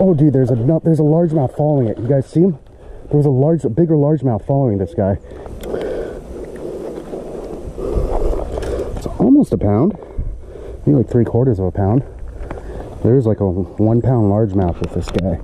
Oh, dude, there's a no- there's a largemouth following it. You guys see him? There was a large, a bigger largemouth following this guy. It's almost a pound. I think like three quarters of a pound. There's like a one pound largemouth with this guy.